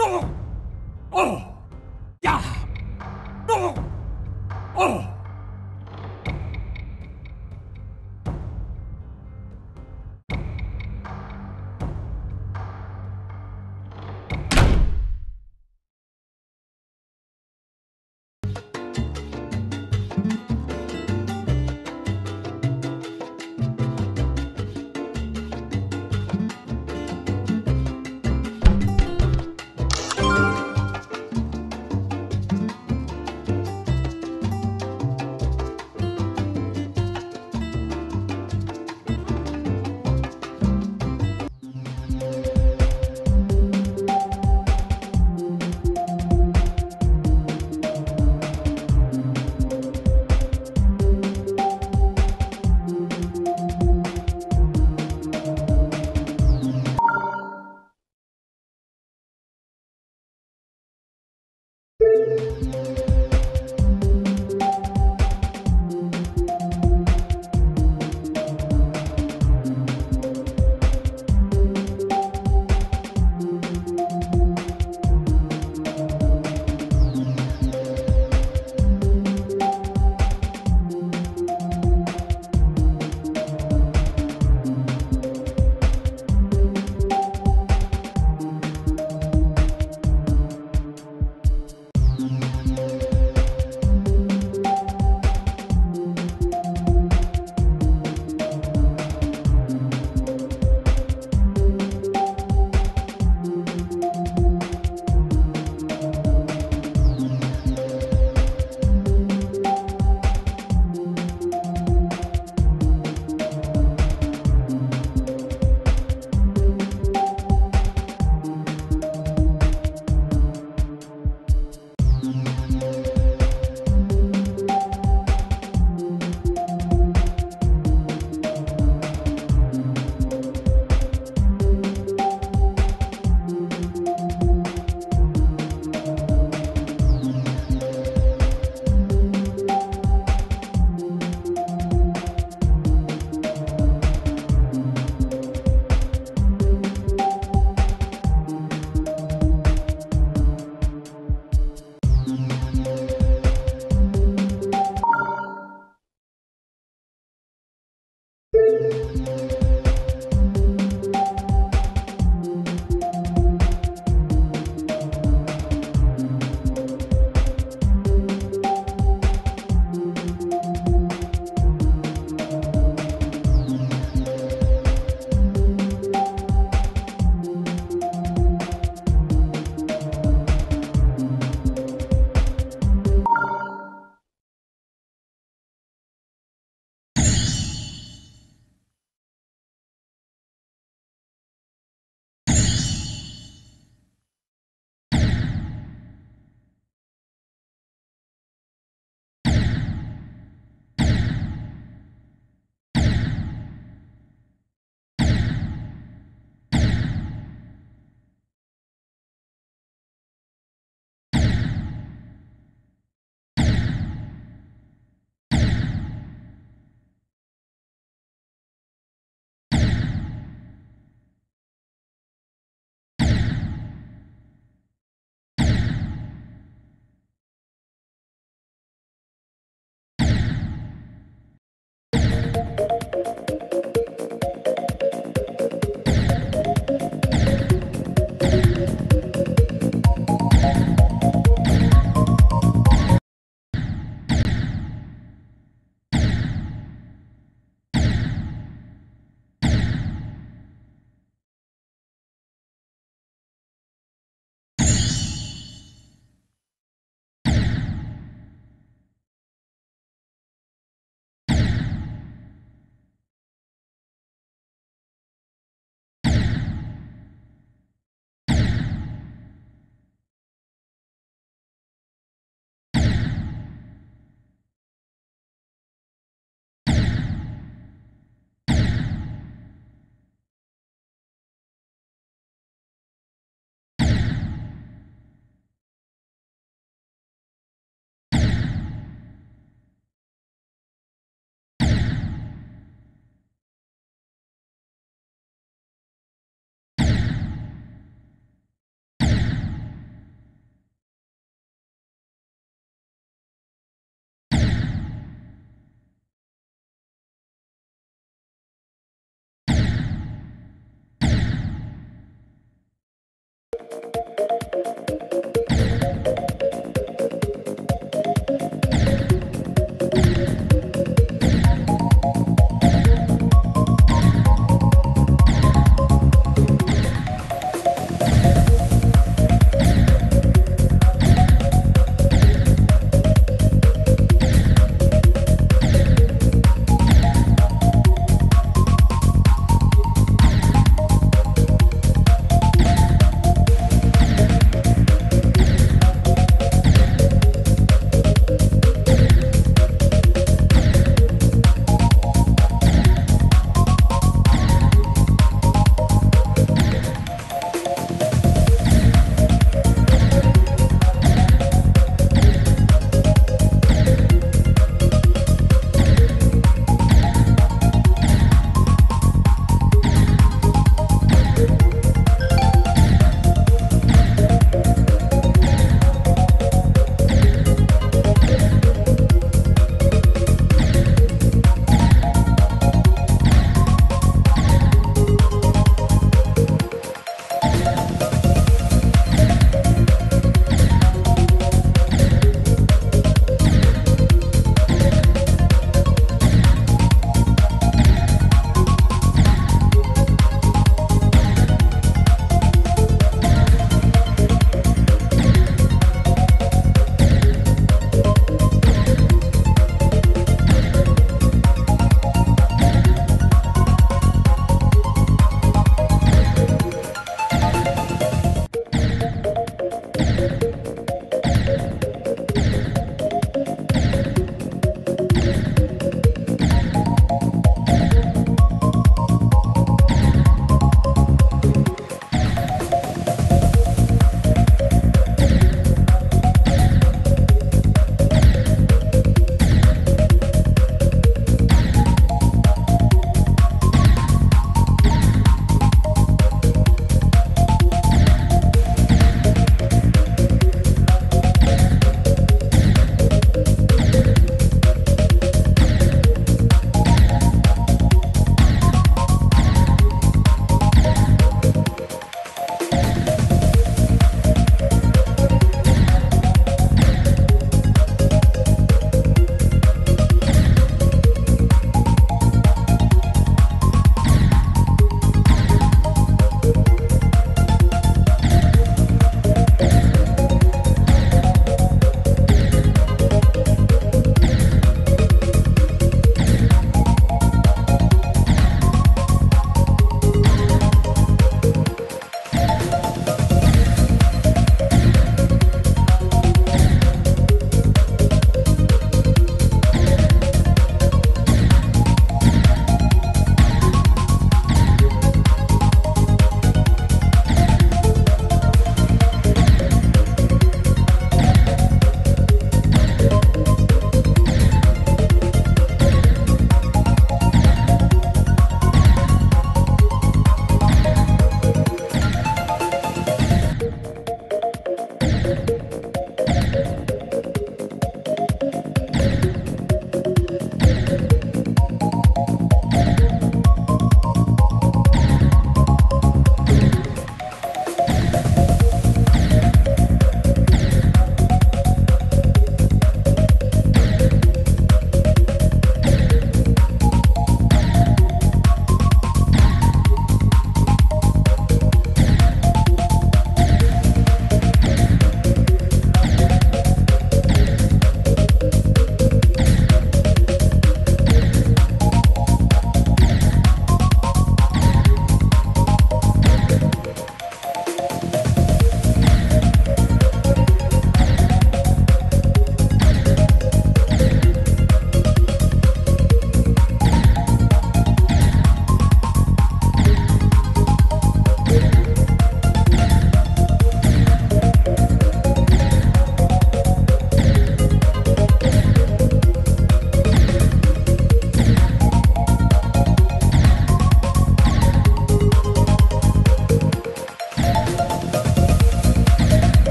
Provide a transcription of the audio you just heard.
Oh! Oh!